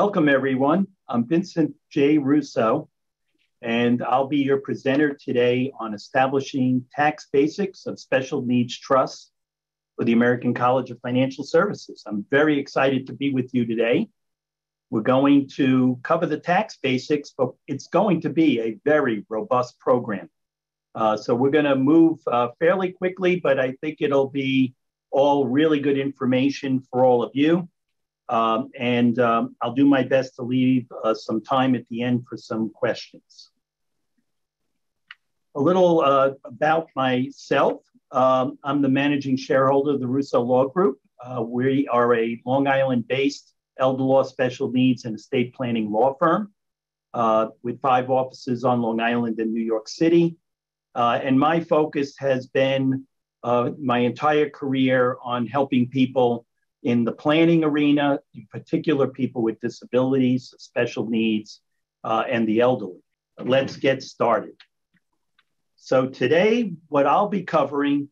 Welcome, everyone. I'm Vincent J. Russo, and I'll be your presenter today on establishing tax basics of special needs trusts for the American College of Financial Services. I'm very excited to be with you today. We're going to cover the tax basics, but it's going to be a very robust program. Uh, so we're going to move uh, fairly quickly, but I think it'll be all really good information for all of you. Um, and um, I'll do my best to leave uh, some time at the end for some questions. A little uh, about myself. Um, I'm the managing shareholder of the Russo Law Group. Uh, we are a Long Island based elder law special needs and estate planning law firm uh, with five offices on Long Island and New York City. Uh, and my focus has been uh, my entire career on helping people in the planning arena, in particular people with disabilities, special needs, uh, and the elderly. Let's get started. So today, what I'll be covering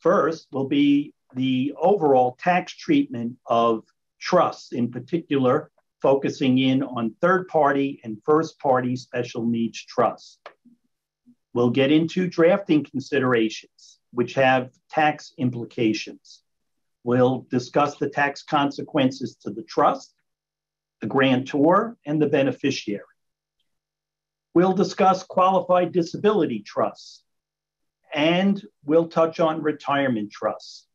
first will be the overall tax treatment of trusts, in particular, focusing in on third party and first party special needs trusts. We'll get into drafting considerations, which have tax implications. We'll discuss the tax consequences to the trust, the grantor, and the beneficiary. We'll discuss qualified disability trusts, and we'll touch on retirement trusts.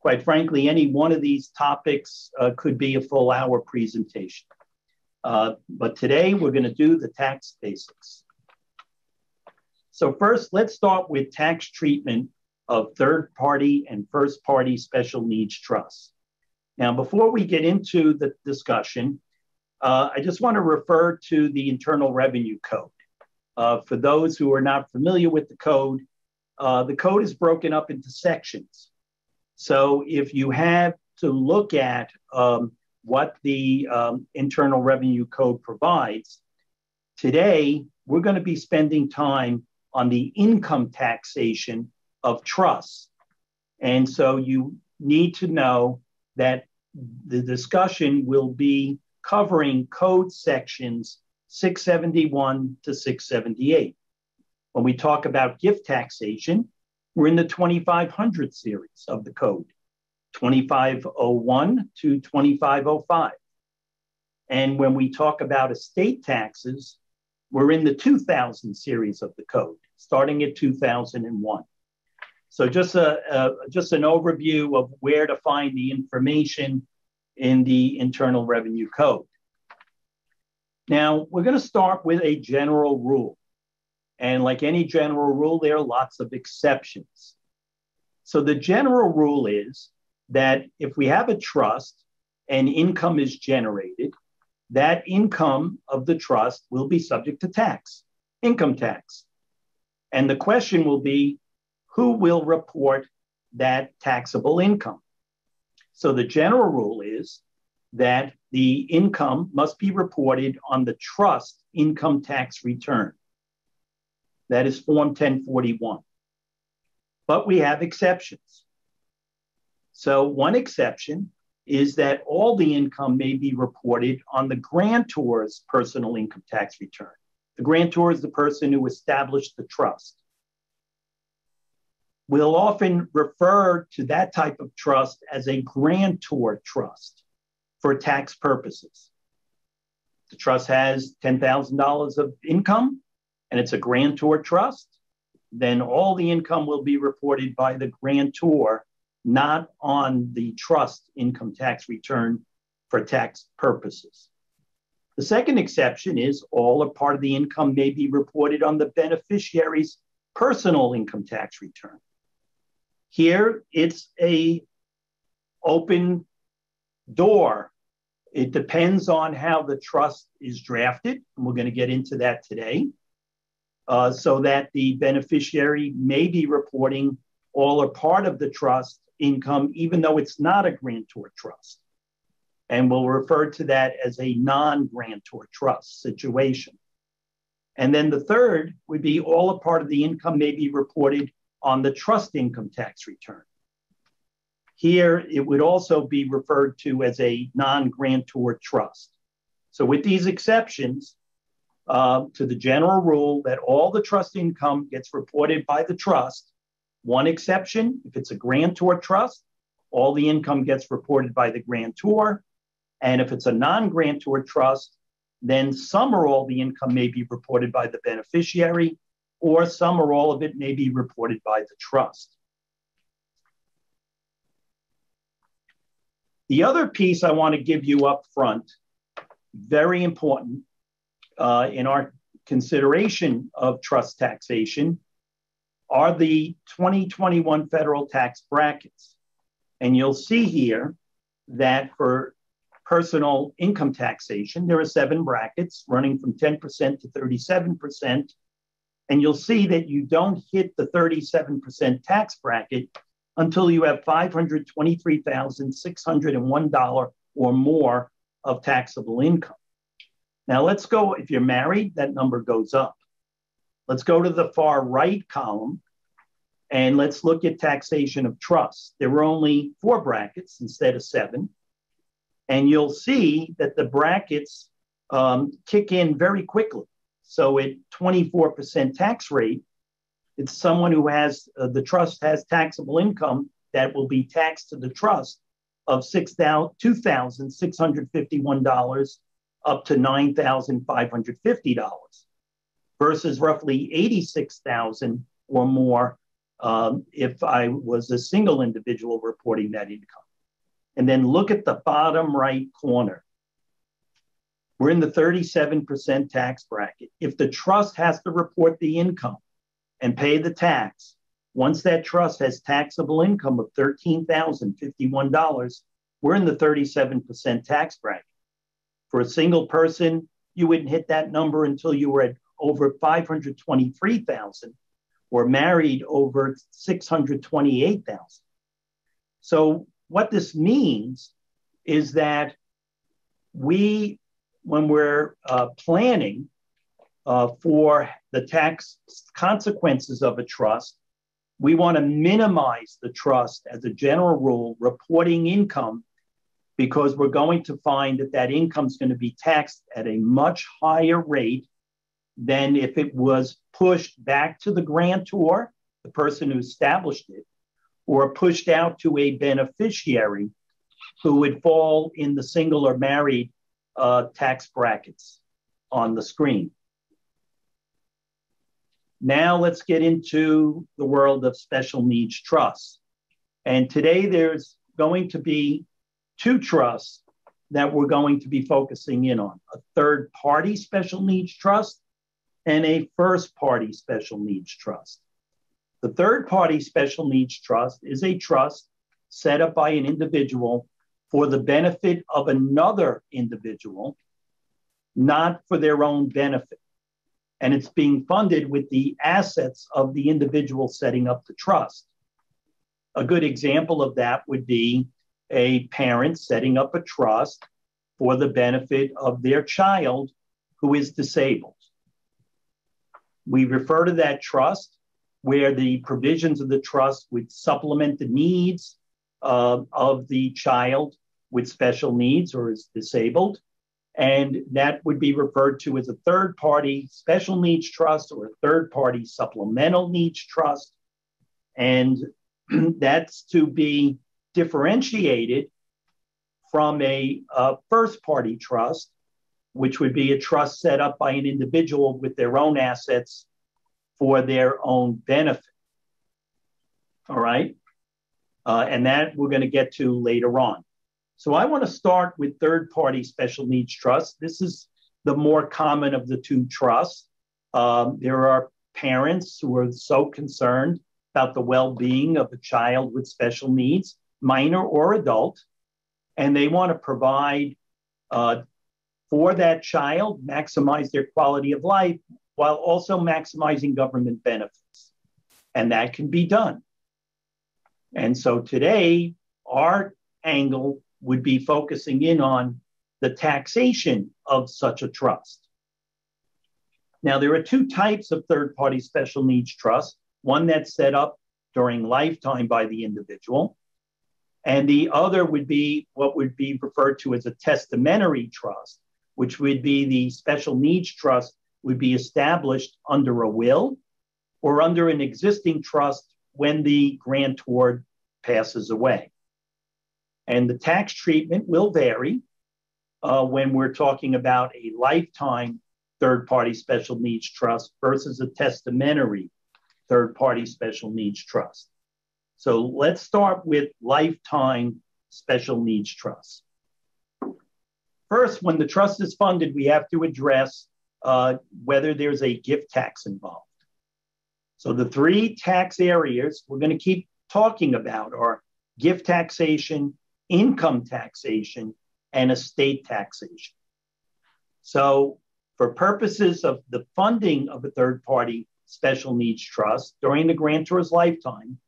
Quite frankly, any one of these topics uh, could be a full hour presentation. Uh, but today we're going to do the tax basics. So, first, let's start with tax treatment of third party and first party special needs trusts. Now, before we get into the discussion, uh, I just want to refer to the Internal Revenue Code. Uh, for those who are not familiar with the code, uh, the code is broken up into sections. So if you have to look at um, what the um, Internal Revenue Code provides, today we're going to be spending time on the income taxation of trust. And so you need to know that the discussion will be covering code sections 671 to 678. When we talk about gift taxation, we're in the 2500 series of the code, 2501 to 2505. And when we talk about estate taxes, we're in the 2000 series of the code, starting at 2001. So just a, a, just an overview of where to find the information in the Internal Revenue Code. Now, we're going to start with a general rule. And like any general rule, there are lots of exceptions. So the general rule is that if we have a trust and income is generated, that income of the trust will be subject to tax, income tax. And the question will be who will report that taxable income. So the general rule is that the income must be reported on the trust income tax return. That is Form 1041. But we have exceptions. So, one exception is that all the income may be reported on the grantor's personal income tax return. The grantor is the person who established the trust we'll often refer to that type of trust as a grantor trust for tax purposes. The trust has $10,000 of income and it's a grantor trust, then all the income will be reported by the grantor, not on the trust income tax return for tax purposes. The second exception is all or part of the income may be reported on the beneficiary's personal income tax return. Here, it's a open door. It depends on how the trust is drafted, and we're going to get into that today, uh, so that the beneficiary may be reporting all or part of the trust income, even though it's not a grantor trust. And we'll refer to that as a non grantor trust situation. And then the third would be all or part of the income may be reported on the trust income tax return. Here, it would also be referred to as a non grantor trust. So, with these exceptions uh, to the general rule that all the trust income gets reported by the trust, one exception, if it's a grantor trust, all the income gets reported by the grantor. And if it's a non grantor trust, then some or all the income may be reported by the beneficiary, or some or all of it may be reported by the trust. The other piece I want to give you up front, very important uh, in our consideration of trust taxation, are the 2021 federal tax brackets. And you'll see here that for personal income taxation, there are seven brackets running from 10% to 37%. And you'll see that you don't hit the 37% tax bracket until you have $523,601 or more of taxable income. Now let's go, if you're married, that number goes up. Let's go to the far right column and let's look at taxation of trusts. There were only four brackets instead of seven. And you'll see that the brackets um, kick in very quickly. So at 24% tax rate, it's someone who has uh, the trust has taxable income that will be taxed to the trust of $2,651 up to $9,550 versus roughly 86,000 or more um, if I was a single individual reporting that income. And then look at the bottom right corner. We're in the 37% tax bracket. If the trust has to report the income and pay the tax. Once that trust has taxable income of $13,051, we're in the 37% tax bracket. For a single person, you wouldn't hit that number until you were at over 523,000 or married over 628,000. So what this means is that we, when we're uh, planning uh, for the tax consequences of a trust, we want to minimize the trust as a general rule, reporting income, because we're going to find that that income is going to be taxed at a much higher rate than if it was pushed back to the grantor, the person who established it, or pushed out to a beneficiary who would fall in the single or married uh, tax brackets on the screen. Now let's get into the world of special needs trusts. And today there's going to be two trusts that we're going to be focusing in on a third party special needs trust and a first party special needs trust. The third party special needs trust is a trust set up by an individual for the benefit of another individual, not for their own benefit and it's being funded with the assets of the individual setting up the trust. A good example of that would be a parent setting up a trust for the benefit of their child who is disabled. We refer to that trust where the provisions of the trust would supplement the needs uh, of the child with special needs or is disabled and that would be referred to as a third party special needs trust or a third party supplemental needs trust. And that's to be differentiated from a, a first party trust, which would be a trust set up by an individual with their own assets for their own benefit. All right. Uh, and that we're going to get to later on. So I want to start with third party special needs trusts. This is the more common of the two trusts. Um, there are parents who are so concerned about the well being of a child with special needs, minor or adult, and they want to provide uh, for that child, maximize their quality of life while also maximizing government benefits. And that can be done. And so today, our angle would be focusing in on the taxation of such a trust. Now, there are two types of third party special needs trust one that's set up during lifetime by the individual, and the other would be what would be referred to as a testamentary trust, which would be the special needs trust, would be established under a will or under an existing trust when the grantor passes away. And the tax treatment will vary uh, when we're talking about a lifetime third party special needs trust versus a testamentary third party special needs trust. So let's start with lifetime special needs trusts. First, when the trust is funded, we have to address uh, whether there's a gift tax involved. So the three tax areas we're going to keep talking about are gift taxation, income taxation, and estate taxation. So for purposes of the funding of a third party special needs trust during the grantor's lifetime,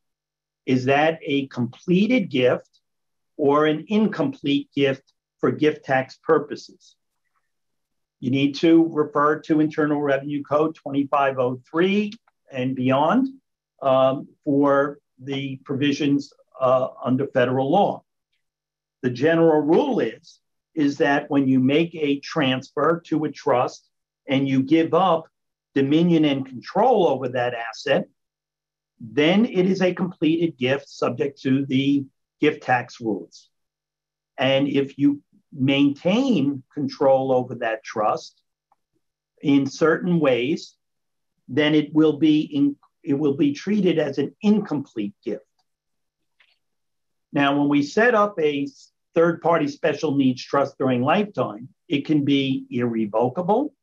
is that a completed gift or an incomplete gift for gift tax purposes? You need to refer to Internal Revenue Code 2503 and beyond um, for the provisions uh, under federal law. The general rule is, is that when you make a transfer to a trust and you give up dominion and control over that asset, then it is a completed gift subject to the gift tax rules. And if you maintain control over that trust in certain ways, then it will be in, it will be treated as an incomplete gift. Now, when we set up a third party special needs trust during lifetime, it can be irrevocable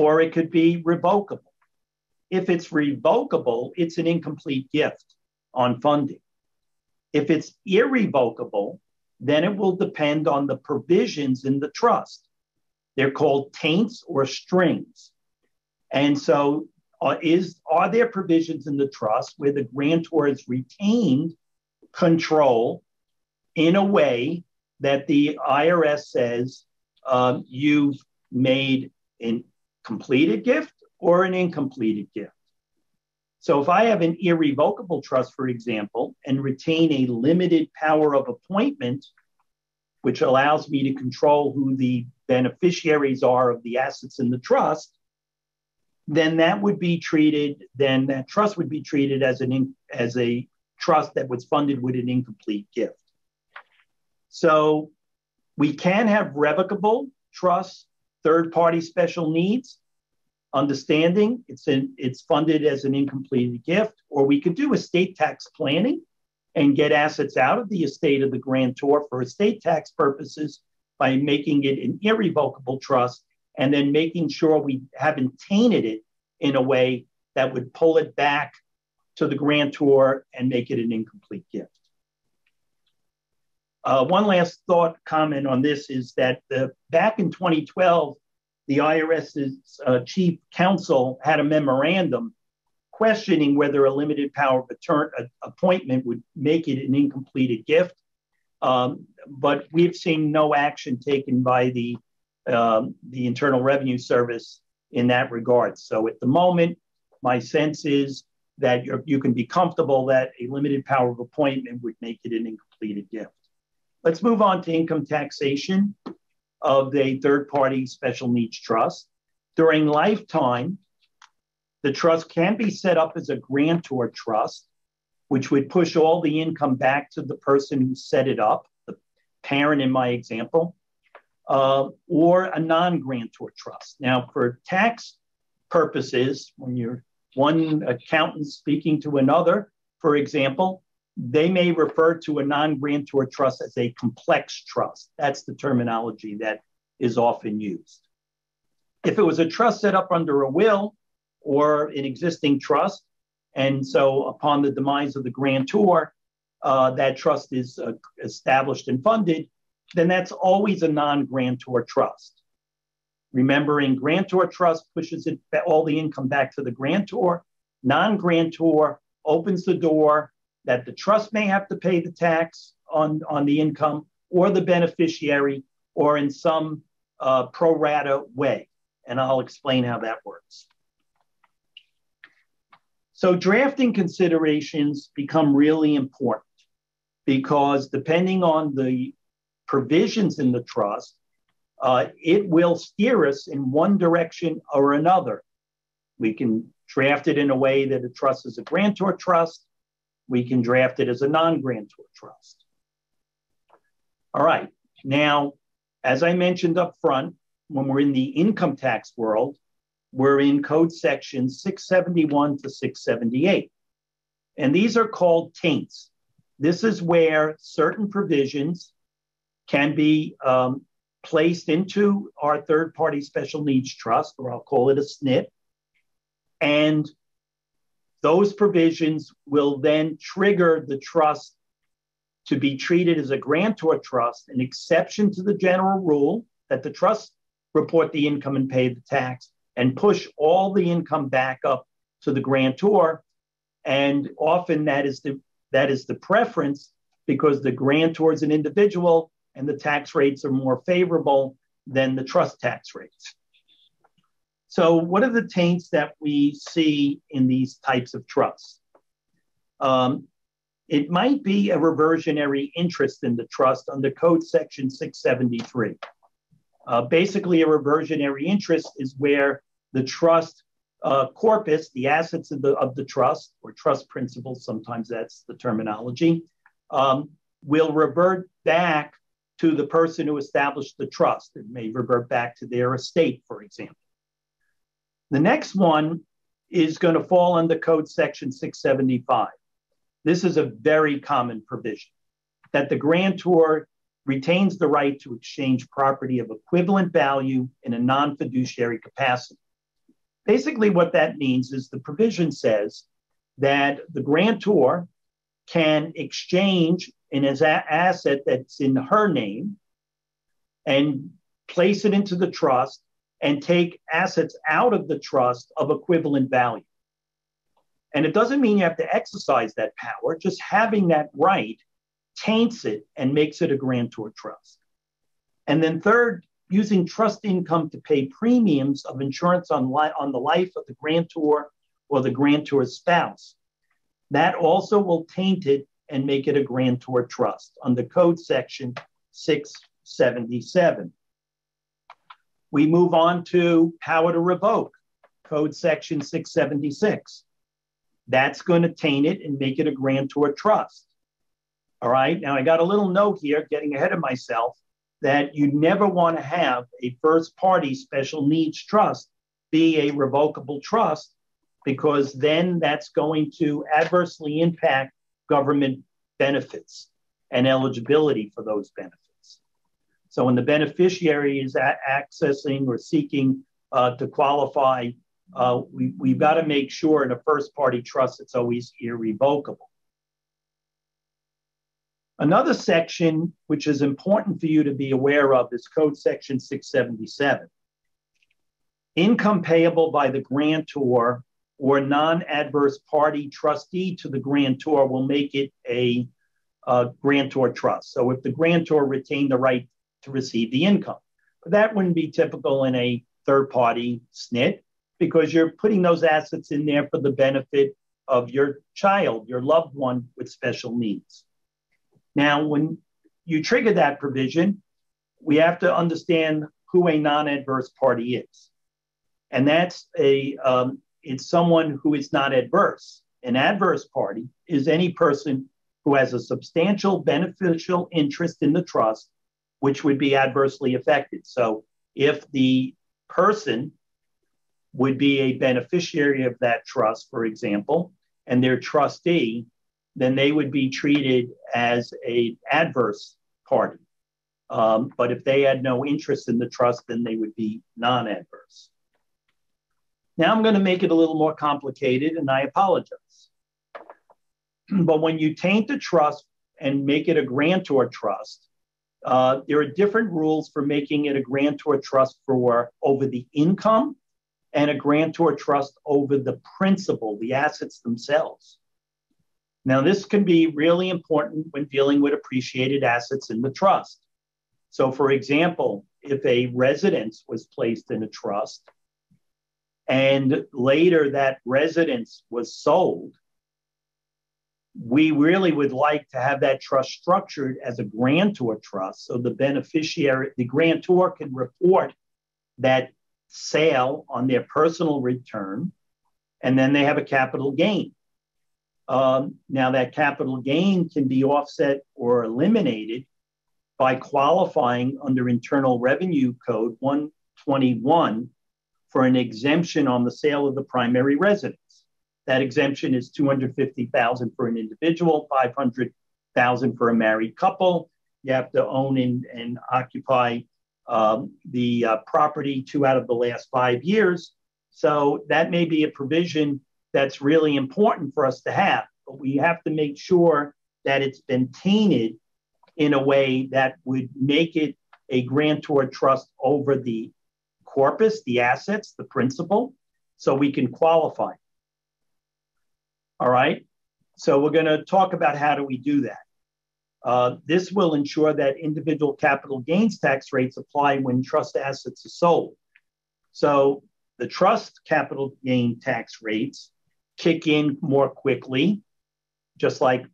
or it could be revocable. If it's revocable, it's an incomplete gift on funding. If it's irrevocable, then it will depend on the provisions in the trust. They're called taints or strings. And so, uh, is are there provisions in the trust where the grantor has retained control in a way that the IRS says um, you've made an completed gift or an incompleted gift? So if I have an irrevocable trust, for example, and retain a limited power of appointment, which allows me to control who the beneficiaries are of the assets in the trust, then that would be treated, then that trust would be treated as an as a trust that was funded with an incomplete gift. So we can have revocable trusts, third party special needs, understanding it's in, it's funded as an incomplete gift, or we could do estate tax planning and get assets out of the estate of the grantor for estate tax purposes by making it an irrevocable trust and then making sure we haven't tainted it in a way that would pull it back to the grantor and make it an incomplete gift. Uh, one last thought comment on this is that the, back in 2012, the IRS's uh, chief counsel had a memorandum questioning whether a limited power of attorney appointment would make it an incomplete gift. Um, but we've seen no action taken by the um, the Internal Revenue Service in that regard. So at the moment, my sense is that you can be comfortable that a limited power of appointment would make it an incompleted gift. Let's move on to income taxation of a third party special needs trust. During lifetime, the trust can be set up as a grantor trust, which would push all the income back to the person who set it up, the parent in my example, uh, or a non grantor trust. Now, for tax purposes, when you're one accountant speaking to another, for example, they may refer to a non grantor trust as a complex trust. That's the terminology that is often used. If it was a trust set up under a will or an existing trust, and so upon the demise of the grantor, uh, that trust is uh, established and funded, then that's always a non grantor trust. Remembering, grantor trust pushes it, all the income back to the grantor. Non grantor opens the door that the trust may have to pay the tax on, on the income or the beneficiary or in some uh, pro rata way. And I'll explain how that works. So, drafting considerations become really important because depending on the provisions in the trust, uh, it will steer us in one direction or another. We can draft it in a way that a trust is a grantor trust. We can draft it as a non grantor trust. All right. Now, as I mentioned up front, when we're in the income tax world, we're in code sections 671 to 678. And these are called taints. This is where certain provisions can be um, placed into our third party special needs trust, or I'll call it a SNT. And those provisions will then trigger the trust to be treated as a grantor trust, an exception to the general rule that the trust report the income and pay the tax and push all the income back up to the grantor. And often that is the that is the preference because the grantor is an individual and the tax rates are more favorable than the trust tax rates. So, what are the taints that we see in these types of trusts? Um, it might be a reversionary interest in the trust under Code Section 673. Uh, basically, a reversionary interest is where the trust uh, corpus, the assets of the, of the trust, or trust principles, sometimes that's the terminology, um, will revert back to the person who established the trust. It may revert back to their estate, for example. The next one is going to fall under Code Section 675. This is a very common provision that the grantor retains the right to exchange property of equivalent value in a non fiduciary capacity. Basically, what that means is the provision says that the grantor can exchange in his asset that's in her name and place it into the trust and take assets out of the trust of equivalent value. And it doesn't mean you have to exercise that power, just having that right taints it and makes it a grantor trust. And then, third, using trust income to pay premiums of insurance on, li- on the life of the grantor or the grantor's spouse. That also will taint it and make it a grantor trust under Code Section 677. We move on to power to revoke, Code Section 676. That's going to taint it and make it a grantor trust. All right. Now, I got a little note here, getting ahead of myself, that you never want to have a first party special needs trust be a revocable trust because then that's going to adversely impact government benefits and eligibility for those benefits. So when the beneficiary is accessing or seeking uh, to qualify, uh, we, we've got to make sure in a first party trust it's always irrevocable. Another section which is important for you to be aware of is Code Section 677. Income payable by the grantor or non-adverse party trustee to the grantor will make it a, a grantor trust. So if the grantor retained the right to receive the income, but that wouldn't be typical in a third-party SNT because you're putting those assets in there for the benefit of your child, your loved one with special needs. Now, when you trigger that provision, we have to understand who a non-adverse party is, and that's a um, it's someone who is not adverse. An adverse party is any person who has a substantial beneficial interest in the trust, which would be adversely affected. So if the person would be a beneficiary of that trust, for example, and their trustee, then they would be treated as a adverse party. Um, but if they had no interest in the trust, then they would be non-adverse. Now I'm going to make it a little more complicated, and I apologize. but when you taint the trust and make it a grantor trust, uh, there are different rules for making it a grantor trust for over the income and a grantor trust over the principal, the assets themselves. Now, this can be really important when dealing with appreciated assets in the trust. So, for example, if a residence was placed in a trust and later that residence was sold, we really would like to have that trust structured as a grantor trust so the beneficiary, the grantor can report that sale on their personal return and then they have a capital gain. Um, now, that capital gain can be offset or eliminated by qualifying under Internal Revenue Code 121 for an exemption on the sale of the primary residence. That exemption is 250,000 for an individual, 500,000 for a married couple. You have to own and, and occupy um, the uh, property two out of the last five years. So that may be a provision that's really important for us to have, but we have to make sure that it's been tainted in a way that would make it a grantor trust over the corpus, the assets, the principal, so we can qualify. All right. So we're going to talk about how do we do that. Uh, this will ensure that individual capital gains tax rates apply when trust assets are sold. So the trust capital gain tax rates kick in more quickly, just like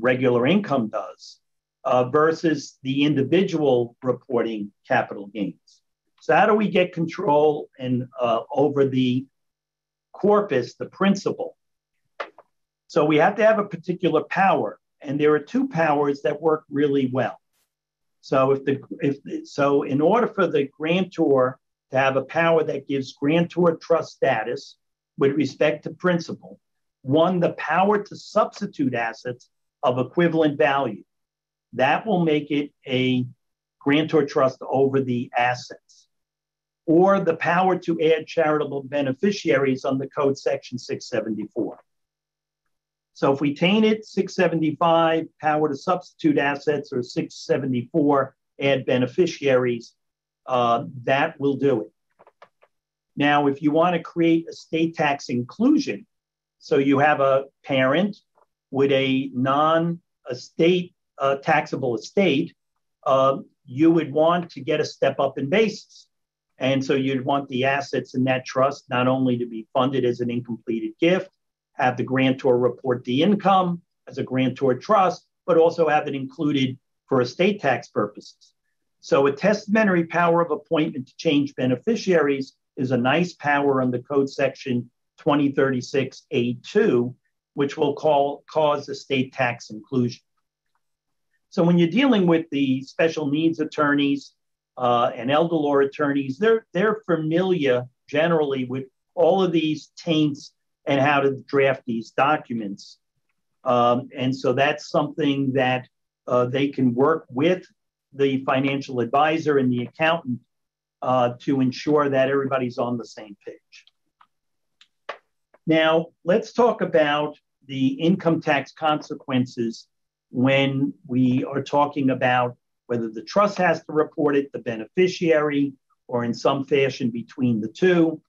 regular income does, uh, versus the individual reporting capital gains. So how do we get control and uh, over the corpus, the principal? So we have to have a particular power, and there are two powers that work really well. So if the if so, in order for the grantor to have a power that gives grantor trust status with respect to principal, one, the power to substitute assets of equivalent value. That will make it a grantor trust over the assets. Or the power to add charitable beneficiaries under Code Section 674. So if we taint it 675, power to substitute assets, or 674, add beneficiaries, uh, that will do it. Now, if you want to create a state tax inclusion, so you have a parent with a non estate uh, taxable estate, uh, you would want to get a step up in basis. And so you'd want the assets in that trust not only to be funded as an incompleted gift, have the grantor report the income as a grantor trust, but also have it included for estate tax purposes. So a testamentary power of appointment to change beneficiaries is a nice power under the Code Section 2036A2, which will call, cause estate tax inclusion. So when you're dealing with the special needs attorneys uh, and elder law attorneys, they're, they're familiar generally with all of these taints and how to draft these documents. Um, and so that's something that uh, they can work with the financial advisor and the accountant uh, to ensure that everybody's on the same page. Now, let's talk about the income tax consequences when we are talking about whether the trust has to report it, the beneficiary, or in some fashion between the two.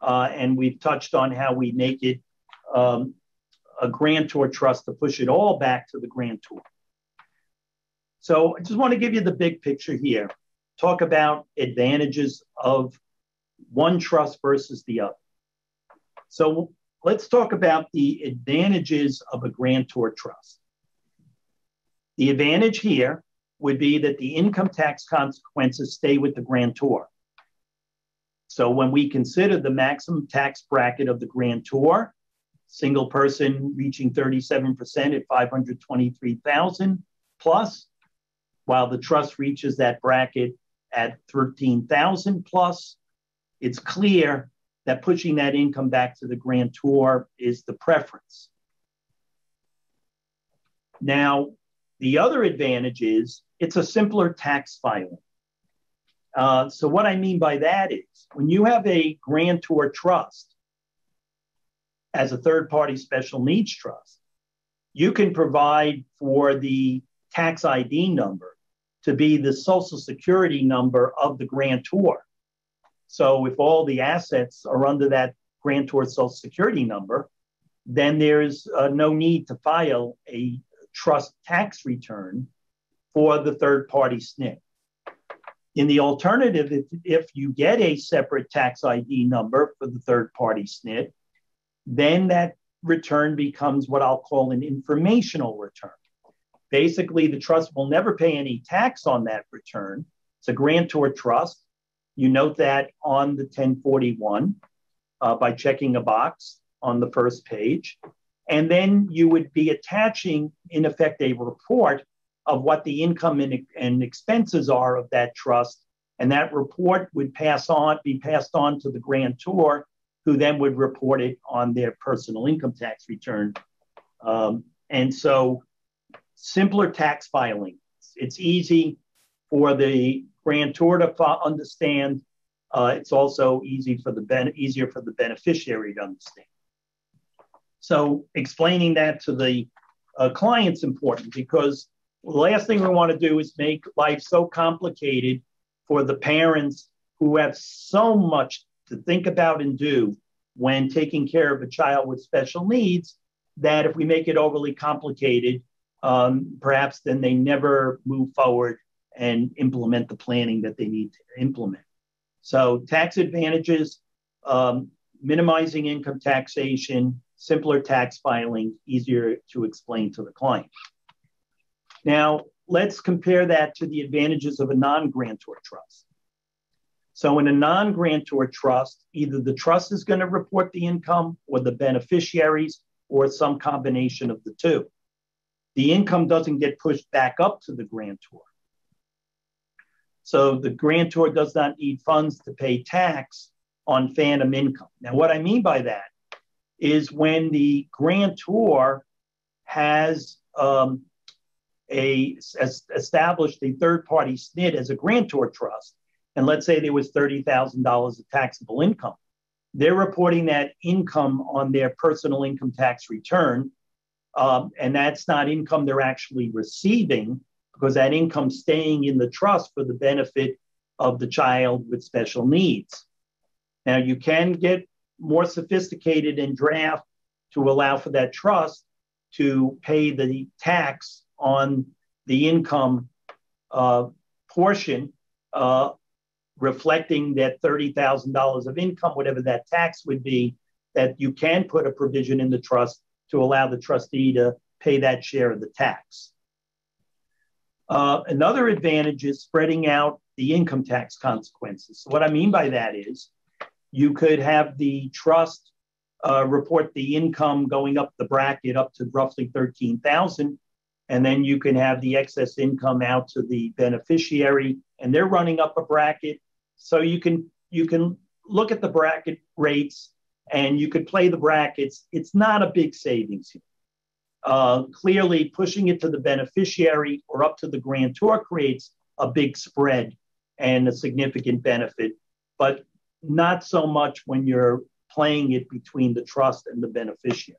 Uh, and we've touched on how we make it um, a grantor trust to push it all back to the grantor. So I just want to give you the big picture here. Talk about advantages of one trust versus the other. So let's talk about the advantages of a grantor trust. The advantage here would be that the income tax consequences stay with the grantor. So when we consider the maximum tax bracket of the grantor, single person reaching 37% at 523,000 plus, while the trust reaches that bracket at 13,000 plus, it's clear that pushing that income back to the grantor is the preference. Now, the other advantage is it's a simpler tax filing. Uh, so what I mean by that is when you have a grantor trust as a third party special needs trust, you can provide for the tax ID number to be the social security number of the grantor. So if all the assets are under that grantor social security number, then there's uh, no need to file a trust tax return for the third party SNT. In the alternative, if, if you get a separate tax ID number for the third party SNT, then that return becomes what I'll call an informational return. Basically, the trust will never pay any tax on that return. It's a grantor trust. You note that on the 1041 uh, by checking a box on the first page. And then you would be attaching, in effect, a report of what the income and, and expenses are of that trust. And that report would pass on, be passed on to the grantor, who then would report it on their personal income tax return. Um, and so, simpler tax filing. It's easy for the grantor to understand. Uh, it's also easy for the ben- easier for the beneficiary to understand. So explaining that to the uh, client's important because the last thing we want to do is make life so complicated for the parents who have so much to think about and do when taking care of a child with special needs that if we make it overly complicated, um, perhaps then they never move forward and implement the planning that they need to implement. So, tax advantages, um, minimizing income taxation, simpler tax filing, easier to explain to the client. Now, let's compare that to the advantages of a non grantor trust. So, in a non grantor trust, either the trust is going to report the income or the beneficiaries or some combination of the two. The income doesn't get pushed back up to the grantor. So, the grantor does not need funds to pay tax on phantom income. Now, what I mean by that is when the grantor has um, a established a third party SNT as a grantor trust, and let's say there was $30,000 of taxable income, they're reporting that income on their personal income tax return. Um, and that's not income they're actually receiving because that income staying in the trust for the benefit of the child with special needs. Now, you can get more sophisticated in draft to allow for that trust to pay the tax on the income uh, portion, uh, reflecting that $30,000 of income, whatever that tax would be, that you can put a provision in the trust to allow the trustee to pay that share of the tax. Uh, another advantage is spreading out the income tax consequences. So what I mean by that is you could have the trust uh, report the income going up the bracket up to roughly 13,000 and then you can have the excess income out to the beneficiary and they're running up a bracket. So you can you can look at the bracket rates and you could play the brackets. It's not a big savings here. Uh, clearly pushing it to the beneficiary or up to the grantor creates a big spread and a significant benefit but not so much when you're playing it between the trust and the beneficiary.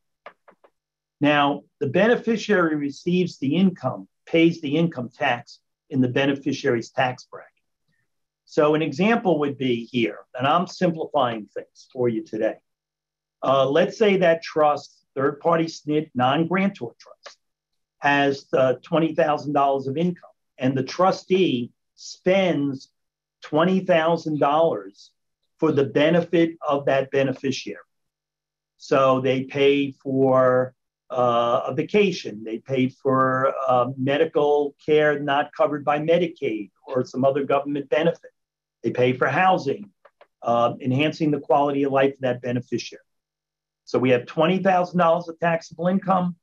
Now, the beneficiary receives the income, pays the income tax in the beneficiary's tax bracket. So, an example would be here, and I'm simplifying things for you today. Uh, let's say that trust, third party SNT, non grantor trust, has uh, $20,000 of income, and the trustee spends $20,000 for the benefit of that beneficiary. So they pay for uh, a vacation, they paid for uh, medical care not covered by Medicaid or some other government benefit, they pay for housing, uh, enhancing the quality of life of that beneficiary. So we have $20,000 of taxable income.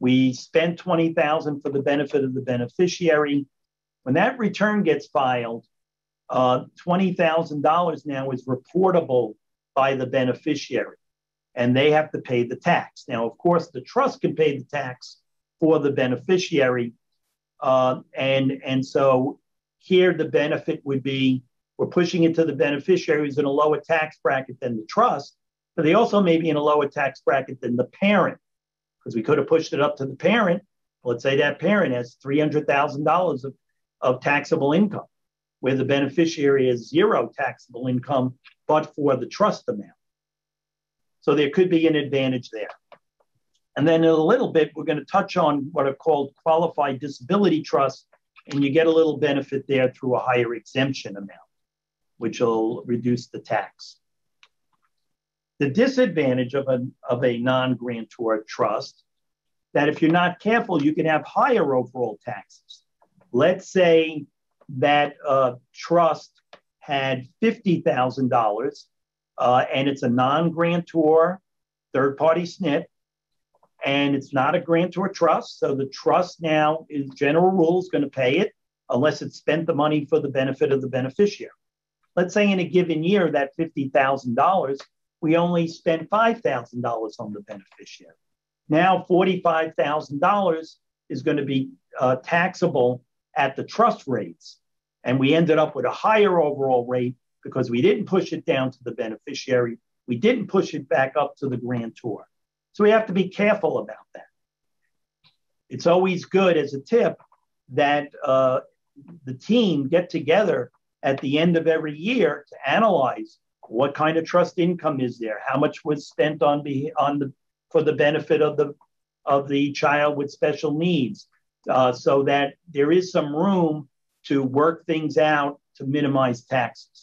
We spent 20,000 for the benefit of the beneficiary. When that return gets filed, uh, $20,000 now is reportable by the beneficiary, and they have to pay the tax. Now, of course, the trust can pay the tax for the beneficiary. Uh, and, and so here the benefit would be we're pushing it to the beneficiary who's in a lower tax bracket than the trust, but they also may be in a lower tax bracket than the parent because we could have pushed it up to the parent. Let's say that parent has $300,000 of, of taxable income where the beneficiary has zero taxable income, but for the trust amount. So there could be an advantage there. And then in a little bit, we're going to touch on what are called qualified disability trusts, and you get a little benefit there through a higher exemption amount, which will reduce the tax. The disadvantage of a, of a non grantor trust that if you're not careful, you can have higher overall taxes. Let's say that a trust had $50,000 uh, and it's a non grantor third party SNT, and it's not a grantor trust. So the trust now is general rules going to pay it unless it spent the money for the benefit of the beneficiary. Let's say in a given year, that $50,000, we only spent $5,000 on the beneficiary. Now, $45,000 is going to be uh, taxable at the trust rates. And we ended up with a higher overall rate because we didn't push it down to the beneficiary. We didn't push it back up to the grantor. So we have to be careful about that. It's always good as a tip that uh, the team get together at the end of every year to analyze what kind of trust income is there, how much was spent on the on the for the benefit of the of the child with special needs, uh, so that there is some room to work things out to minimize taxes.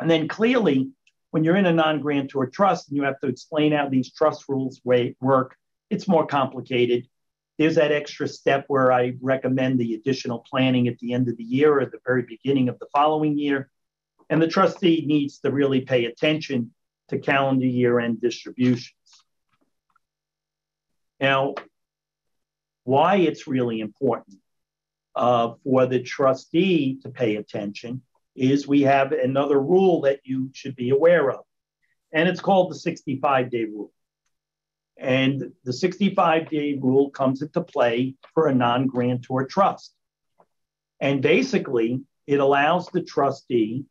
And then clearly, when you're in a non-grantor trust and you have to explain how these trust rules work, it's more complicated. There's that extra step where I recommend the additional planning at the end of the year or the very beginning of the following year. And the trustee needs to really pay attention to calendar year end distributions. Now, why it's really important uh, for the trustee to pay attention is we have another rule that you should be aware of, and it's called the 65 day rule. And the 65 day rule comes into play for a non grantor trust. And basically, it allows the trustee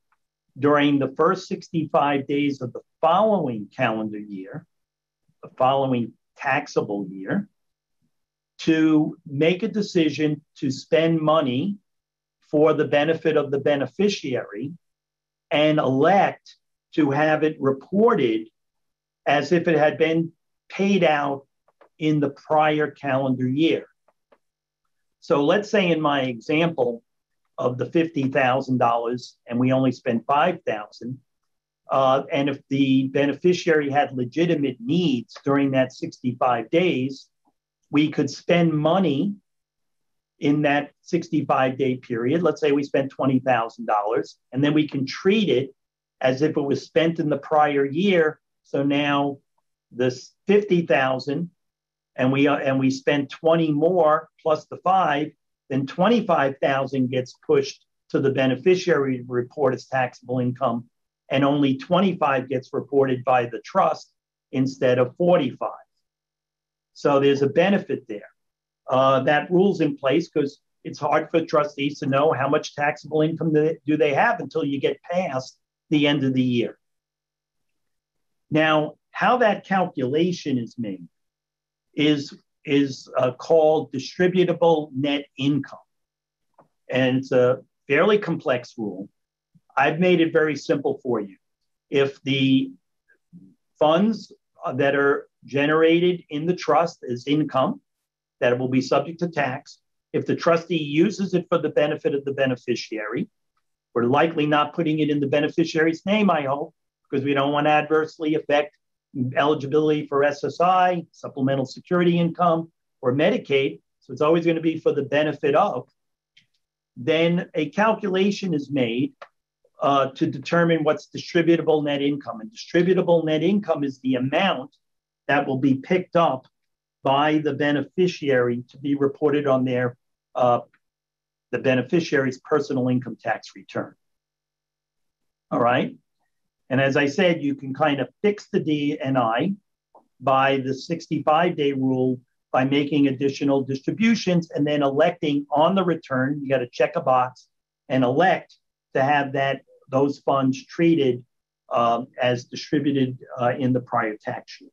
during the first 65 days of the following calendar year, the following taxable year, to make a decision to spend money for the benefit of the beneficiary and elect to have it reported as if it had been paid out in the prior calendar year. So let's say in my example of the $50,000 and we only spent 5,000 uh, and if the beneficiary had legitimate needs during that 65 days, we could spend money in that 65 day period. Let's say we spent $20,000 and then we can treat it as if it was spent in the prior year. So now this 50,000 and we uh, and we spend 20 more plus the 5, then 25,000 gets pushed to the beneficiary report as taxable income and only 25 gets reported by the trust instead of 45. So there's a benefit there. Uh, that rule's in place because it's hard for trustees to know how much taxable income do they have until you get past the end of the year. Now, how that calculation is made is, is uh, called distributable net income. And it's a fairly complex rule. I've made it very simple for you. If the funds that are generated in the trust as income that it will be subject to tax, if the trustee uses it for the benefit of the beneficiary, we're likely not putting it in the beneficiary's name, I hope, because we don't want to adversely affect eligibility for SSI, supplemental security income, or Medicaid. So it's always going to be for the benefit of. Then a calculation is made uh, to determine what's distributable net income. And distributable net income is the amount that will be picked up by the beneficiary to be reported on their uh, the beneficiary's personal income tax return. All right. And as I said, you can kind of fix the DNI by the 65 day rule by making additional distributions and then electing on the return. You got to check a box and elect to have that those funds treated um, as distributed uh, in the prior tax year.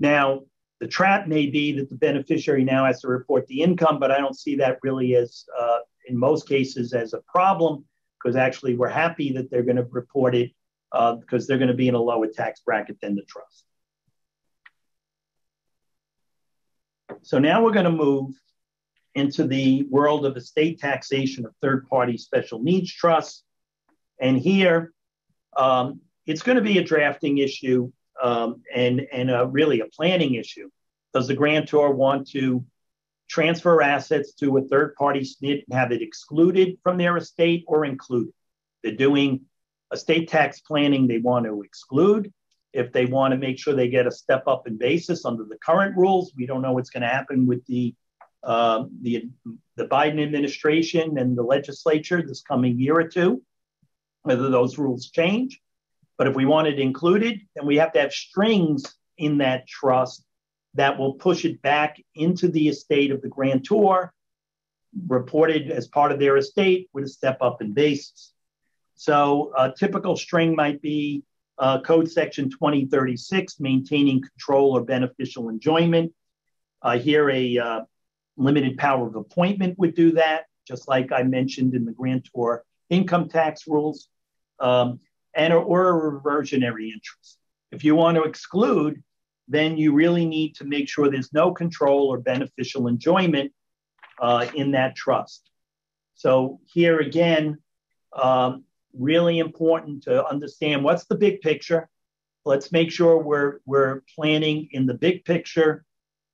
Now, the trap may be that the beneficiary now has to report the income, but I don't see that really as, uh, in most cases, as a problem because actually we're happy that they're going to report it uh, because they're going to be in a lower tax bracket than the trust. So now we're going to move into the world of estate taxation of third party special needs trusts. And here Um, it's going to be a drafting issue um, and, and a, really a planning issue. Does the grantor want to transfer assets to a third party SNIT and have it excluded from their estate or included? They're doing estate tax planning, they want to exclude. If they want to make sure they get a step up in basis under the current rules, we don't know what's going to happen with the uh, the the Biden administration and the legislature this coming year or two, whether those rules change. But if we want it included, then we have to have strings in that trust that will push it back into the estate of the grantor, reported as part of their estate with a step up in basis. So a typical string might be uh, Code Section 2036, maintaining control or beneficial enjoyment. Uh, here, a uh, limited power of appointment would do that, just like I mentioned in the grantor income tax rules, um, and or a reversionary interest. If you want to exclude, then you really need to make sure there's no control or beneficial enjoyment uh, in that trust. So here again, um, really important to understand what's the big picture. Let's make sure we're, we're planning in the big picture.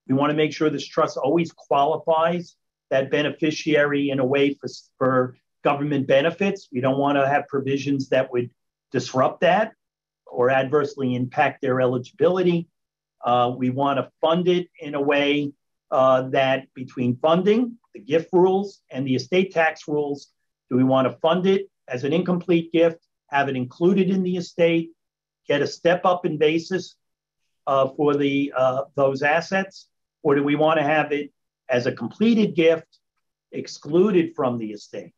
We want to make sure this trust always qualifies that beneficiary in a way for, for government benefits. We don't want to have provisions that would disrupt that or adversely impact their eligibility. Uh, we want to fund it in a way uh, that between funding, the gift rules, and the estate tax rules, do we want to fund it as an incomplete gift, have it included in the estate, get a step up in basis uh, for the uh, those assets, or do we want to have it as a completed gift, excluded from the estate?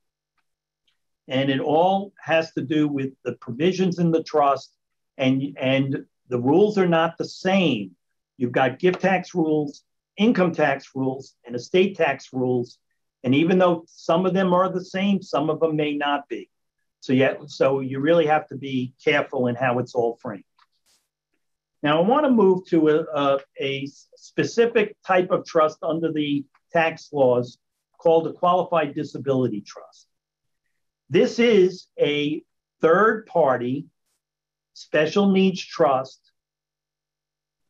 And it all has to do with the provisions in the trust, and and the rules are not the same. You've got gift tax rules, income tax rules, and estate tax rules. And even though some of them are the same, some of them may not be. So yeah, so you really have to be careful in how it's all framed. Now I want to move to a, a, a specific type of trust under the tax laws called a qualified disability trust. This is a third party special needs trust,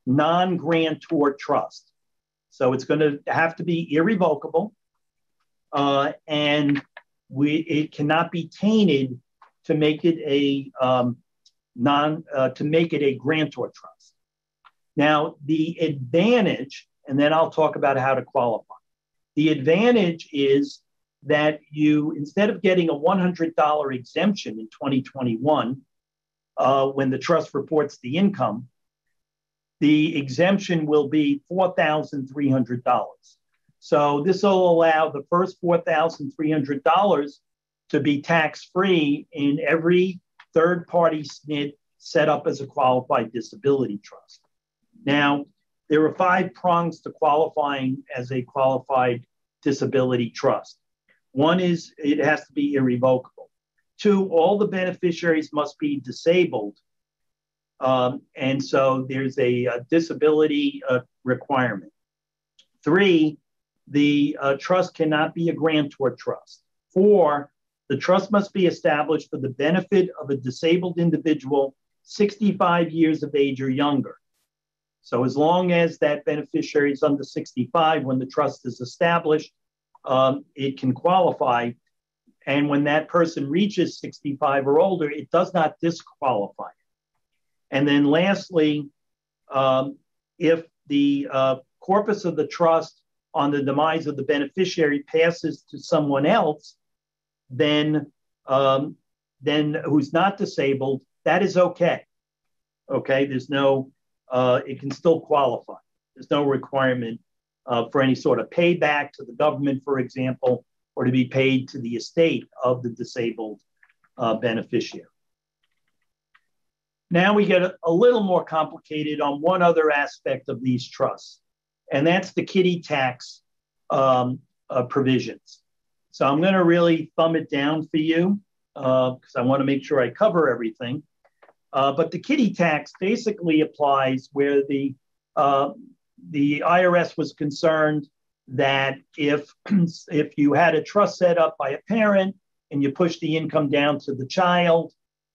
non grantor trust. So it's going to have to be irrevocable. Uh, and we it cannot be tainted to make it a um, non uh, to make it a grantor trust. Now the advantage, and then I'll talk about how to qualify. The advantage is that you instead of getting a $100 exemption in 2021 uh, when the trust reports the income, the exemption will be $4,300. So this will allow the first $4,300 to be tax free in every third party SNIT set up as a qualified disability trust. Now, there are five prongs to qualifying as a qualified disability trust. One is it has to be irrevocable. Two, all the beneficiaries must be disabled. Um, and so there's a, a disability uh, requirement. Three, the uh, trust cannot be a grantor trust. Four, the trust must be established for the benefit of a disabled individual 65 years of age or younger. So, as long as that beneficiary is under 65 when the trust is established, um, it can qualify. And when that person reaches 65 or older, it does not disqualify. And then, lastly, um, if the uh, corpus of the trust on the demise of the beneficiary passes to someone else, then um, then who's not disabled, that is okay. Okay, there's no, uh, it can still qualify. There's no requirement uh, for any sort of payback to the government, for example, or to be paid to the estate of the disabled uh, beneficiary. Now we get a, a, little more complicated on one other aspect of these trusts, and that's the kiddie tax um, uh, provisions. So I'm going to really thumb it down for you because uh, I want to make sure I cover everything. Uh, but the kiddie tax basically applies where the uh, the IRS was concerned that if if you had a trust set up by a parent and you push the income down to the child,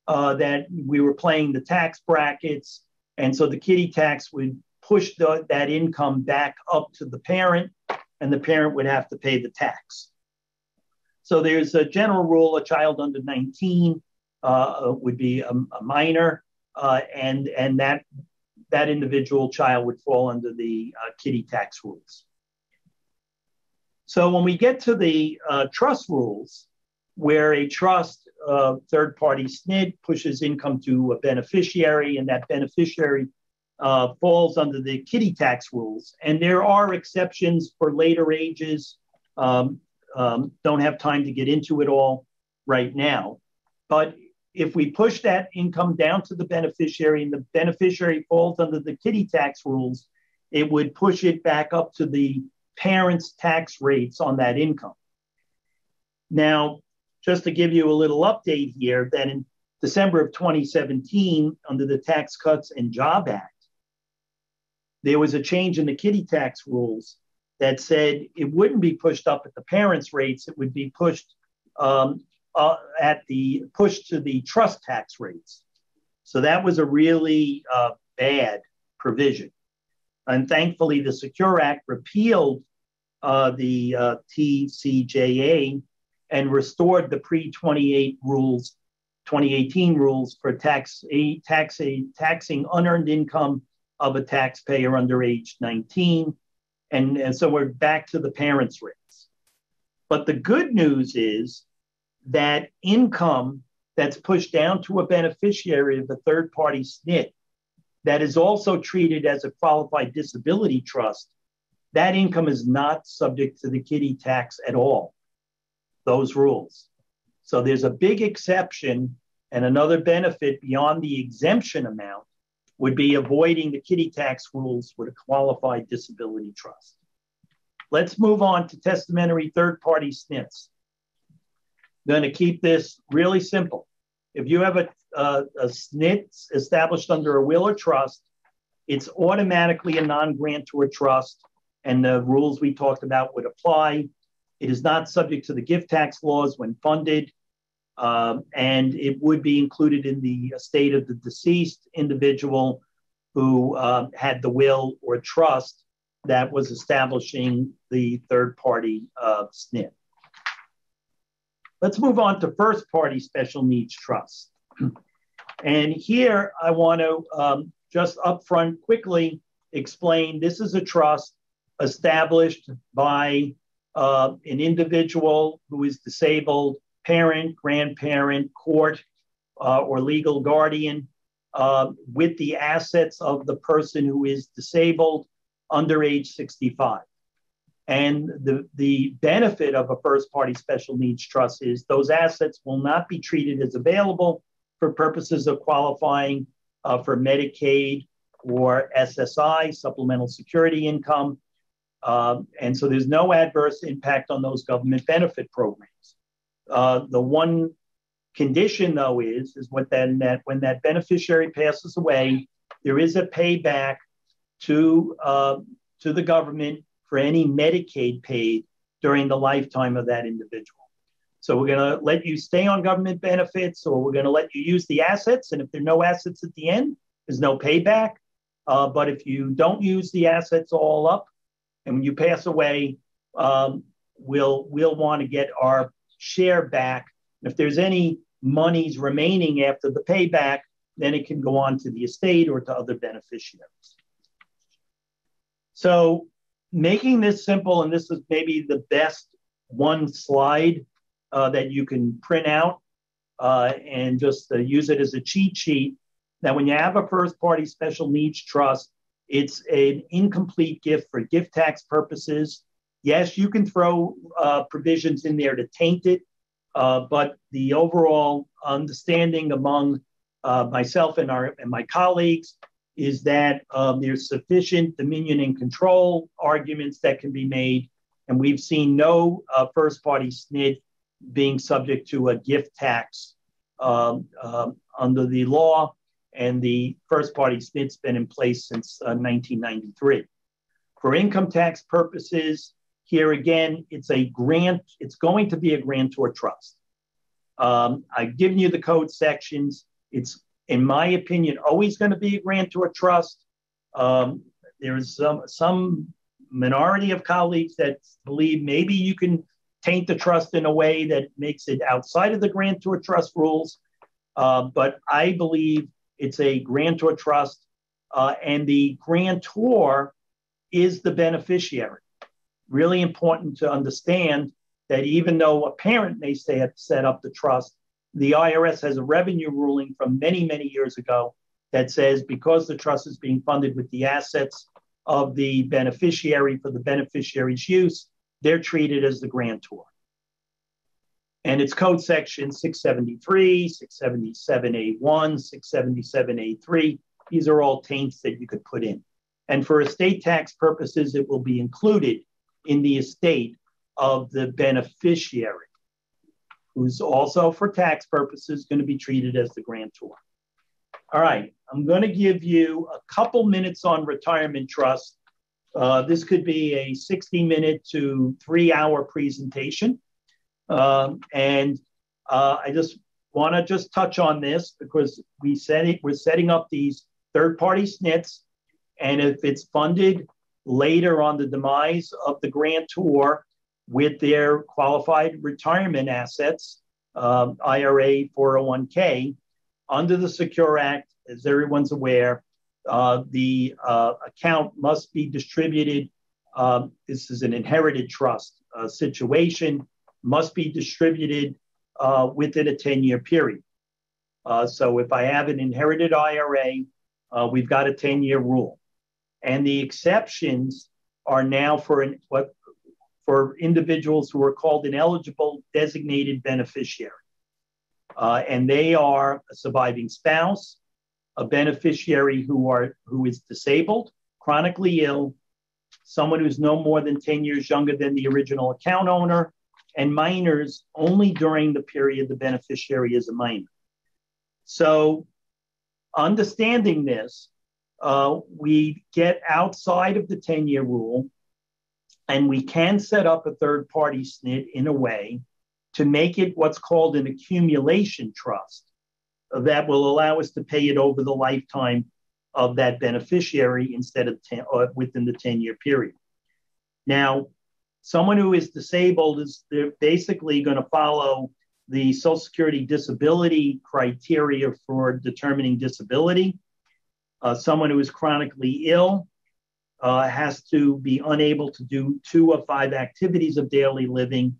uh, that we were playing the tax brackets. And so the kiddie tax would push the, that income back up to the parent, and the parent would have to pay the tax. So there's a general rule a child under 19 uh, would be a, a minor, uh, and, and that, that individual child would fall under the uh, kiddie tax rules. So when we get to the uh, trust rules, where a trust uh, third party SNID pushes income to a beneficiary, and that beneficiary uh, falls under the kiddie tax rules. And there are exceptions for later ages. Um, um, don't have time to get into it all right now. But if we push that income down to the beneficiary and the beneficiary falls under the kiddie tax rules, it would push it back up to the parents' tax rates on that income. Now, just to give you a little update here, that in December of 2017, under the Tax Cuts and Job Act, there was a change in the kiddie tax rules that said it wouldn't be pushed up at the parents' rates, it would be pushed um, uh, at the push to the trust tax rates. So that was a really uh, bad provision. And thankfully, the Secure Act repealed uh, the uh, TCJA and restored the pre-28 rules, 2018 rules for tax tax taxing unearned income of a taxpayer under age 19. And, and so we're back to the parents' rates. But the good news is that income that's pushed down to a beneficiary of a third party SNID that is also treated as a qualified disability trust, that income is not subject to the kiddie tax at all those rules. So there's a big exception, and another benefit beyond the exemption amount would be avoiding the kiddie tax rules with a qualified disability trust. Let's move on to testamentary third party SNIDs. Going to keep this really simple. If you have a, a, a SNID established under a will or trust, it's automatically a non grantor trust, and the rules we talked about would apply. It is not subject to the gift tax laws when funded, um, and it would be included in the estate of the deceased individual who uh, had the will or trust that was establishing the third party uh, SNID. Let's move on to first party special needs trust. And here I want to um, just upfront quickly explain this is a trust established by uh, an individual who is disabled, parent, grandparent, court, uh, or legal guardian uh, with the assets of the person who is disabled under age 65. And the, the benefit of a first party special needs trust is those assets will not be treated as available for purposes of qualifying uh, for Medicaid or SSI, supplemental security income, um, and so there's no adverse impact on those government benefit programs. Uh, the one condition, though, is is what then that when that beneficiary passes away, there is a payback to uh, to the government for any Medicaid paid during the lifetime of that individual. So we're going to let you stay on government benefits, or we're going to let you use the assets. And if there are no assets at the end, there's no payback. Uh, but if you don't use the assets all up, and when you pass away, um, we'll we'll want to get our share back. If there's any monies remaining after the payback, then it can go on to the estate or to other beneficiaries. So making this simple, and this is maybe the best one slide uh, that you can print out uh, and just uh, use it as a cheat sheet. That when you have a first party special needs trust, it's an incomplete gift for gift tax purposes. Yes, you can throw uh, provisions in there to taint it, uh, but the overall understanding among uh, myself and, our, and my colleagues is that um, there's sufficient dominion and control arguments that can be made. And we've seen no uh, first party SNID being subject to a gift tax um, um, under the law and the first party SNID's been in place since uh, 1993. For income tax purposes, here again, it's a grant, it's going to be a grantor trust. Um, I've given you the code sections. It's, in my opinion, always going to be a grantor trust. Um, there's some, some minority of colleagues that believe maybe you can taint the trust in a way that makes it outside of the grantor trust rules. Uh, but I believe it's a grantor trust, uh, and the grantor is the beneficiary. Really important to understand that even though a parent may say set up the trust, the IRS has a revenue ruling from many, many years ago that says because the trust is being funded with the assets of the beneficiary for the beneficiary's use, they're treated as the grantor. And it's code section 673, 677A1, 677A3. These are all taints that you could put in. And for estate tax purposes, it will be included in the estate of the beneficiary, who's also, for tax purposes, going to be treated as the grantor. All right, I'm going to give you a couple minutes on retirement trust. Uh, this could be a 60 minute to three hour presentation. Um, and uh, I just want to just touch on this because we said it, we're setting up these third party SNITs. And if it's funded later on the demise of the grantor with their qualified retirement assets, um, IRA, 401k, under the Secure Act, as everyone's aware, uh, the uh, account must be distributed. Um, this is an inherited trust uh, situation, must be distributed uh, within a 10 year period. Uh, so if I have an inherited IRA, uh, we've got a 10 year rule. And the exceptions are now for an, what for individuals who are called an eligible designated beneficiary. Uh, and they are a surviving spouse, a beneficiary who are who is disabled, chronically ill, someone who's no more than 10 years younger than the original account owner, and minors only during the period the beneficiary is a minor. So, understanding this, uh, we get outside of the 10 year rule and we can set up a third party SNIT in a way to make it what's called an accumulation trust that will allow us to pay it over the lifetime of that beneficiary instead of ten, uh, within the 10 year period. Now, someone who is disabled is they're basically going to follow the Social Security disability criteria for determining disability. Uh, someone who is chronically ill uh, has to be unable to do two of five activities of daily living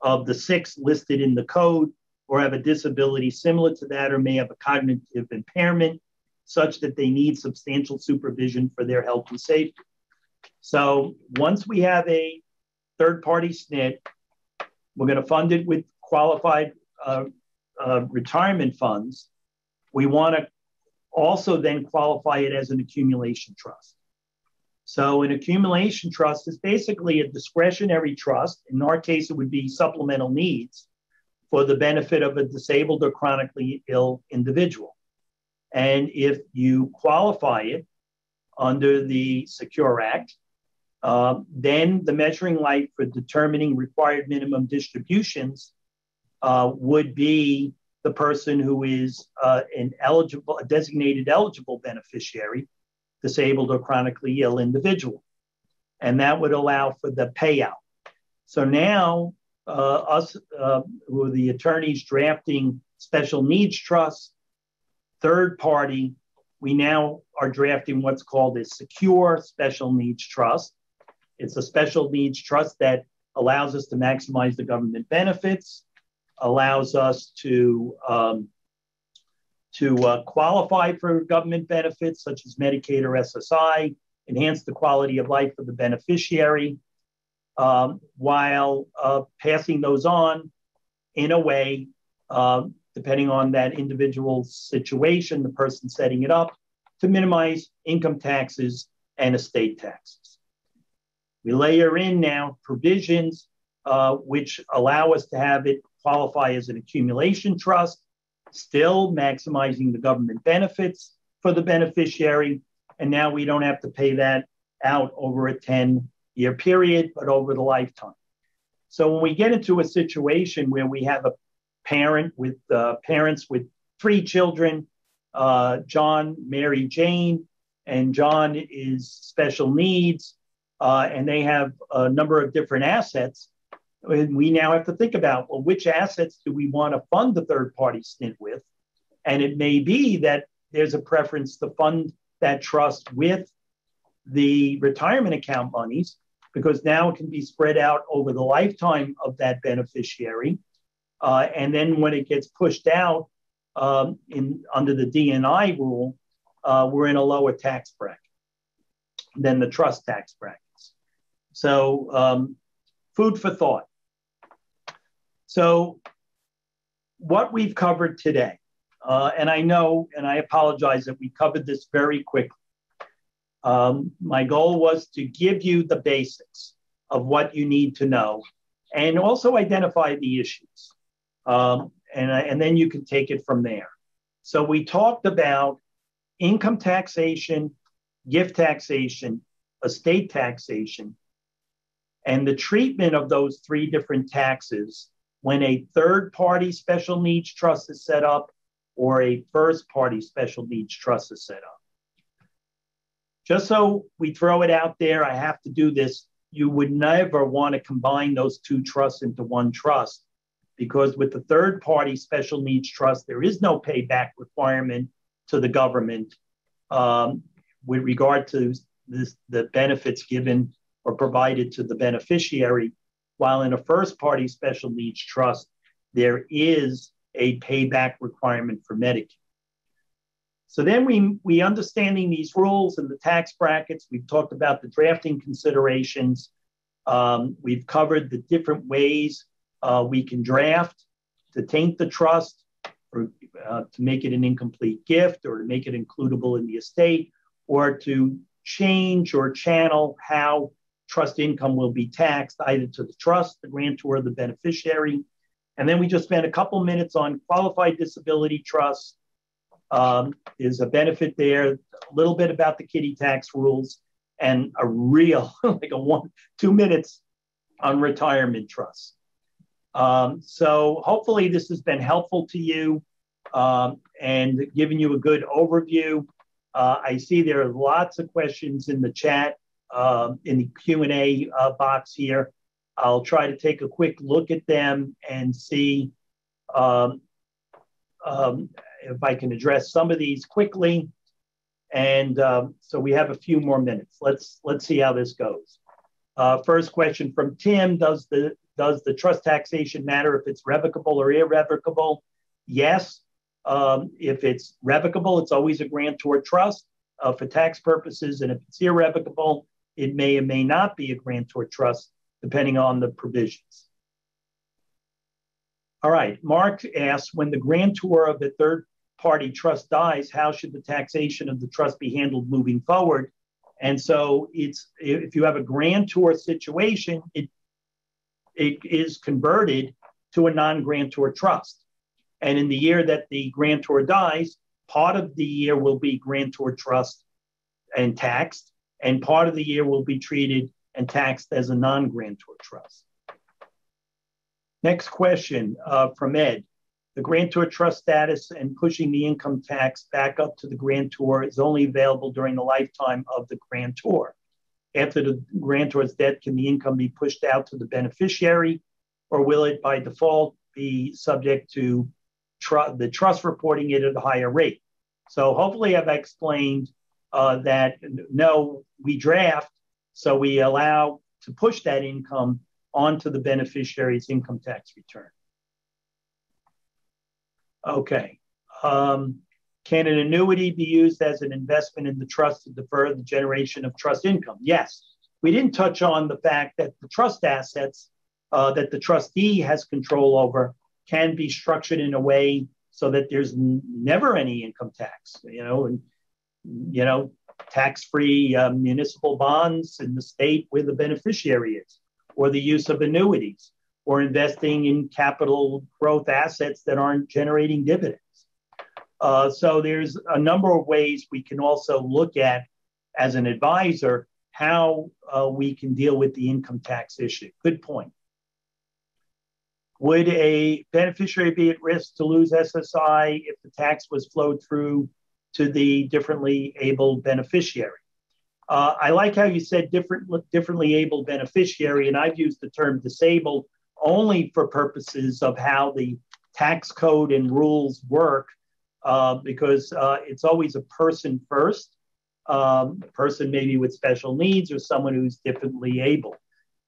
of the six listed in the code or have a disability similar to that or may have a cognitive impairment such that they need substantial supervision for their health and safety. So once we have a third party SNIT, we're going to fund it with qualified uh, uh, retirement funds. We want to also then qualify it as an accumulation trust. So, an accumulation trust is basically a discretionary trust. In our case, it would be supplemental needs for the benefit of a disabled or chronically ill individual. And if you qualify it under the Secure Act, uh, then the measuring life for determining required minimum distributions uh, would be the person who is uh, an eligible, a designated eligible beneficiary, disabled or chronically ill individual. And that would allow for the payout. So now uh, us, uh, who are the attorneys drafting special needs trusts, third party, we now are drafting what's called a secure special needs trust. It's a special needs trust that allows us to maximize the government benefits, allows us to um, to uh, qualify for government benefits such as Medicaid or SSI, enhance the quality of life of the beneficiary, um, while uh, passing those on in a way, uh, depending on that individual situation, the person setting it up, to minimize income taxes and estate taxes. We layer in now provisions uh, which allow us to have it qualify as an accumulation trust, still maximizing the government benefits for the beneficiary. And now we don't have to pay that out over a 10 year period, but over the lifetime. So when we get into a situation where we have a parent with uh, parents with three children uh, John, Mary, Jane, and John is special needs, uh, and they have a number of different assets. And we now have to think about well, which assets do we want to fund the third party stint with? And it may be that there's a preference to fund that trust with the retirement account monies because now it can be spread out over the lifetime of that beneficiary. Uh, and then when it gets pushed out um, in under the DNI rule, uh, we're in a lower tax bracket than the trust tax brackets. So, um, food for thought. So, what we've covered today, uh, and I know, and I apologize that we covered this very quickly. Um, my goal was to give you the basics of what you need to know and also identify the issues. Um, and, and then you can take it from there. So we talked about income taxation, gift taxation, estate taxation, and the treatment of those three different taxes when a third party special needs trust is set up or a first party special needs trust is set up. Just so we throw it out there, I have to do this. You would never want to combine those two trusts into one trust because with the third party special needs trust, there is no payback requirement to the government um, with regard to this, the benefits given or provided to the beneficiary. While in a first party special needs trust, there is a payback requirement for Medicare. So then we, we understanding these rules and the tax brackets, we've talked about the drafting considerations. Um, we've covered the different ways uh, we can draft to taint the trust or uh, to make it an incomplete gift or to make it includable in the estate or to change or channel how trust income will be taxed either to the trust, the grantor, or the beneficiary. And then we just spent a couple minutes on qualified disability trusts. Um, there's a benefit there, a little bit about the kiddie tax rules, and a real, like a one, two minutes on retirement trusts. Um, so hopefully this has been helpful to you um, and given you a good overview. Uh, I see there are lots of questions in the chat, uh, in the Q&A uh, box here. I'll try to take a quick look at them and see um, um if I can address some of these quickly. And um, so we have a few more minutes. Let's let's see how this goes. Uh, first question from Tim: Does the does the trust taxation matter if it's revocable or irrevocable? Yes. Um, if it's revocable, it's always a grantor trust uh, for tax purposes. And if it's irrevocable, it may or may not be a grantor trust, depending on the provisions. All right, Mark asks when the grantor of the third party trust dies, how should the taxation of the trust be handled moving forward? And so it's if you have a grantor situation, it it is converted to a non-grantor trust. And in the year that the grantor dies, part of the year will be grantor trust and taxed, and part of the year will be treated and taxed as a non-grantor trust. Next question uh, from Ed. The grantor trust status and pushing the income tax back up to the grantor is only available during the lifetime of the grantor. After the grantor's death, can the income be pushed out to the beneficiary, or will it by default be subject to tr- the trust reporting it at a higher rate? So hopefully, I've explained uh, that no, we draft, so we allow to push that income onto the beneficiary's income tax return. Okay. Um, can an annuity be used as an investment in the trust to defer the generation of trust income? Yes. We didn't touch on the fact that the trust assets uh, that the trustee has control over can be structured in a way so that there's n- never any income tax, you know, and, you know, tax free uh, municipal bonds in the state where the beneficiary is, or the use of annuities, or investing in capital growth assets that aren't generating dividends. Uh, so there's a number of ways we can also look at as an advisor how uh, we can deal with the income tax issue. Good point. Would a beneficiary be at risk to lose SSI if the tax was flowed through to the differently able beneficiary? Uh, I like how you said different, differently able beneficiary, and I've used the term disabled only for purposes of how the tax code and rules work, uh, because uh, it's always a person first, um, a person maybe with special needs or someone who's differently able.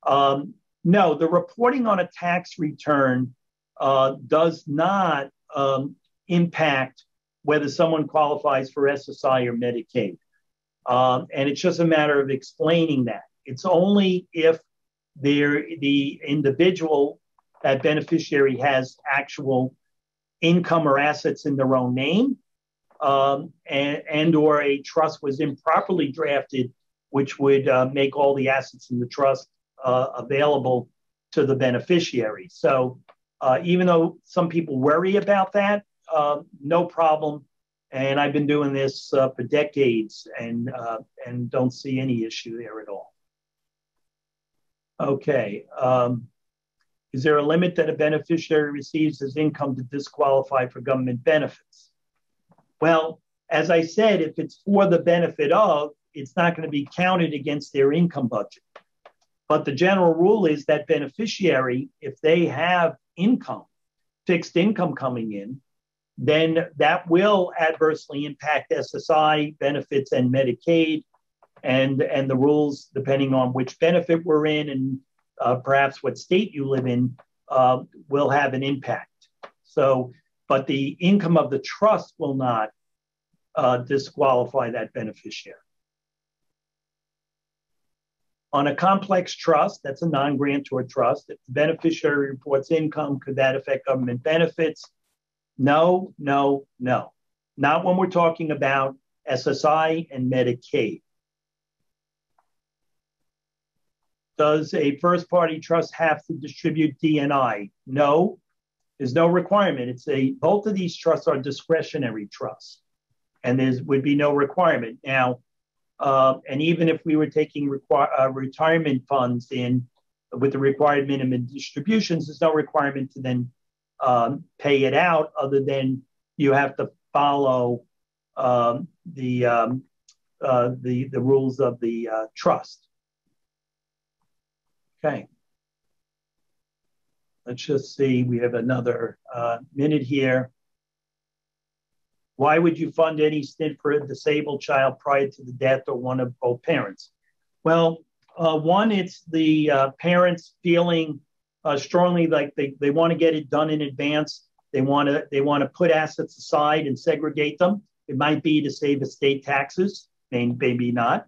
Um, no, the reporting on a tax return uh, does not um, impact whether someone qualifies for SSI or Medicaid. Um, and it's just a matter of explaining that. It's only if the individual, that beneficiary has actual income or assets in their own name, um, and, and, or a trust was improperly drafted, which would uh, make all the assets in the trust uh, available to the beneficiary. So uh, even though some people worry about that, uh, no problem. And I've been doing this uh, for decades and, uh, and don't see any issue there at all. Okay. Um, is there a limit that a beneficiary receives as income to disqualify for government benefits? Well, as I said, if it's for the benefit of, it's not going to be counted against their income budget. But the general rule is that beneficiary, if they have income, fixed income coming in, then that will adversely impact SSI benefits and Medicaid and, and the rules, depending on which benefit we're in and uh, perhaps what state you live in, uh, will have an impact. So, but the income of the trust will not uh, disqualify that beneficiary. On a complex trust, that's a non grantor trust, if the beneficiary reports income, could that affect government benefits? No, no, no. Not when we're talking about SSI and Medicaid. Does a first party trust have to distribute DNI? No, there's no requirement. It's a both of these trusts are discretionary trusts, and there would be no requirement. Now, uh, and even if we were taking require, uh, retirement funds in with the required minimum distributions, there's no requirement to then um, pay it out other than you have to follow um, the, um, uh, the, the rules of the uh, trust. Okay. Let's just see, we have another uh, minute here. Why would you fund any stint for a disabled child prior to the death of one of both parents? Well, uh, one, it's the uh, parents feeling uh, strongly like they, they want to get it done in advance. They want to they want to put assets aside and segregate them. It might be to save estate taxes, maybe not.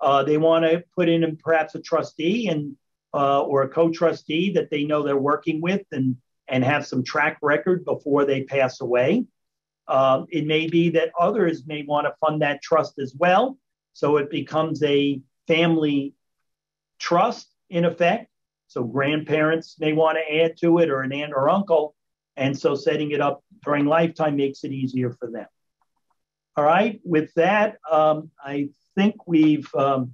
Uh, they want to put in perhaps a trustee and uh, or a co-trustee that they know they're working with and and have some track record before they pass away. Um, it may be that others may want to fund that trust as well. So it becomes a family trust in effect. So grandparents may want to add to it or an aunt or uncle. And so setting it up during lifetime makes it easier for them. All right, with that, um, I think we've um,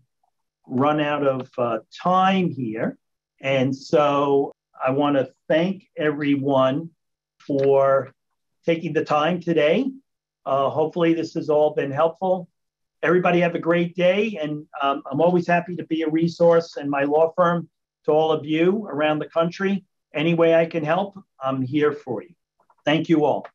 run out of uh, time here. And so I want to thank everyone for taking the time today. Uh, hopefully, this has all been helpful. Everybody have a great day, and um, I'm always happy to be a resource and my law firm to all of you around the country. Any way I can help, I'm here for you. Thank you all.